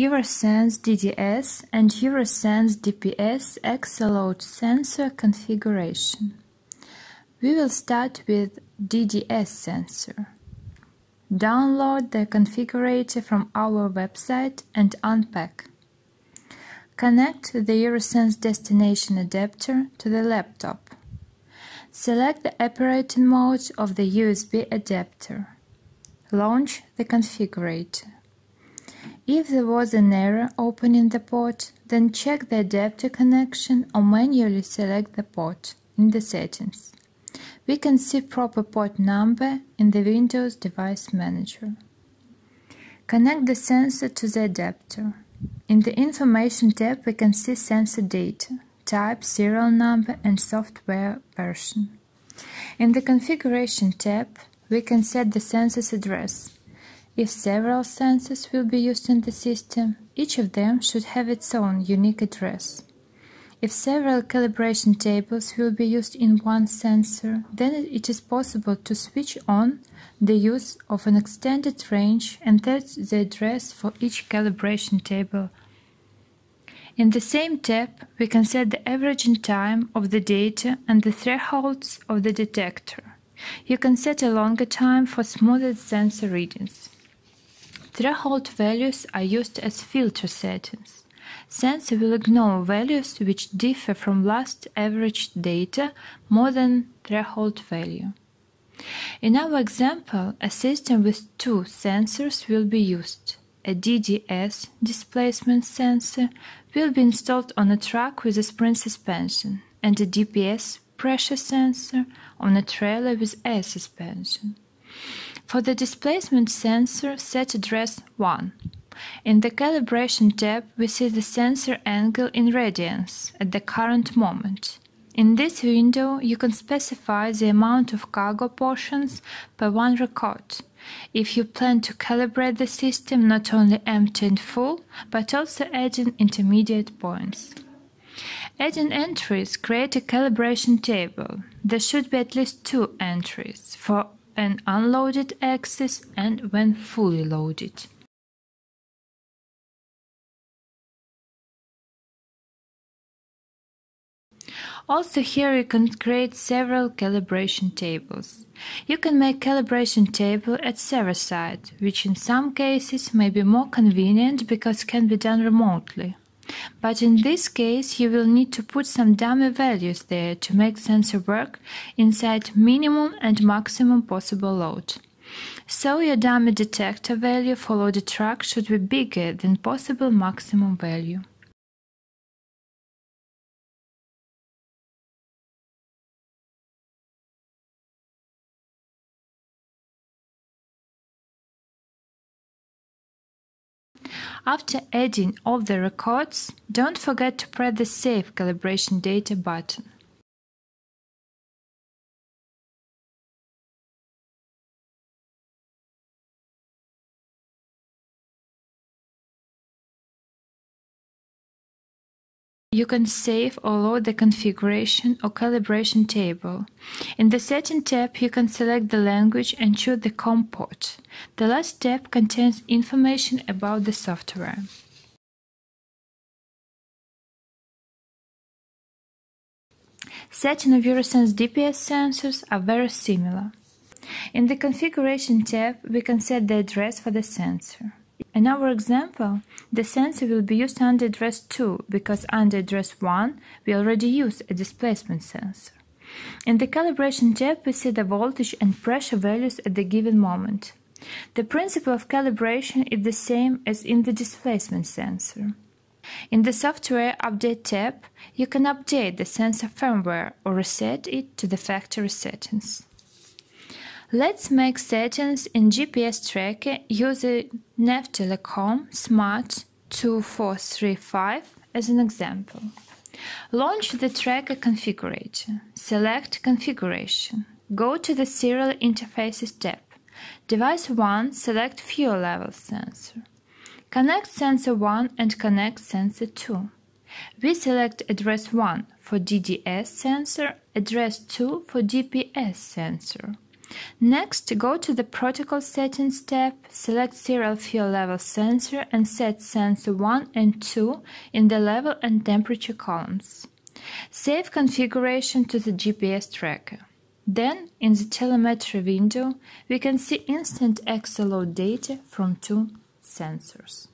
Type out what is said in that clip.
Eurosens DDS and Eurosens DPS axle load sensor configuration. We will start with DDS sensor. Download the configurator from our website and unpack. Connect the Eurosens destination adapter to the laptop. Select the operating mode of the USB adapter. Launch the configurator. If there was an error opening the port, then check the adapter connection or manually select the port in the settings. We can see proper port number in the Windows Device Manager. Connect the sensor to the adapter. In the Information tab we can see sensor data, type, serial number and software version. In the Configuration tab we can set the sensor's address. If several sensors will be used in the system, each of them should have its own unique address. If several calibration tables will be used in one sensor, then it is possible to switch on the use of an extended range and set the address for each calibration table. In the same tab, we can set the averaging time of the data and the thresholds of the detector. You can set a longer time for smoother sensor readings. Threshold values are used as filter settings. Sensor will ignore values which differ from last averaged data more than threshold value. In our example, a system with two sensors will be used. A DDS displacement sensor will be installed on a truck with a spring suspension and a DPS pressure sensor on a trailer with air suspension. For the displacement sensor, set address 1 in the Calibration tab, we see the sensor angle in radians at the current moment. In this window, you can specify the amount of cargo portions per one record, if you plan to calibrate the system not only empty and full, but also adding intermediate points. Adding entries create a calibration table. There should be at least two entries for an unloaded axis and when fully loaded. Also here you can create several calibration tables. You can make calibration table at server side, which in some cases may be more convenient because can be done remotely. But in this case you will need to put some dummy values there to make sensor work inside minimum and maximum possible load. So your dummy detector value for loaded truck should be bigger than possible maximum value. After adding all the records, don't forget to press the Save Calibration Data button. You can save or load the configuration or calibration table. In the Setting tab, you can select the language and choose the COM port. The last tab contains information about the software. Setting of Eurosens DPS sensors are very similar. In the Configuration tab, we can set the address for the sensor. In our example, the sensor will be used under address 2 because under address 1 we already use a displacement sensor. In the calibration tab we see the voltage and pressure values at the given moment. The principle of calibration is the same as in the displacement sensor. In the Software Update tab, you can update the sensor firmware or reset it to the factory settings. Let's make settings in GPS tracker using Navtelecom Smart 2435 as an example. Launch the tracker configurator. Select Configuration. Go to the Serial Interfaces tab. Device 1 select Fuel Level Sensor. Connect sensor 1 and connect sensor 2. We select address 1 for DDS sensor, address 2 for DPS sensor. Next, go to the Protocol Settings tab, select Serial Fuel Level Sensor and set Sensor 1 and 2 in the Level and Temperature columns. Save configuration to the GPS tracker. Then, in the telemetry window, we can see instant axle load data from two sensors.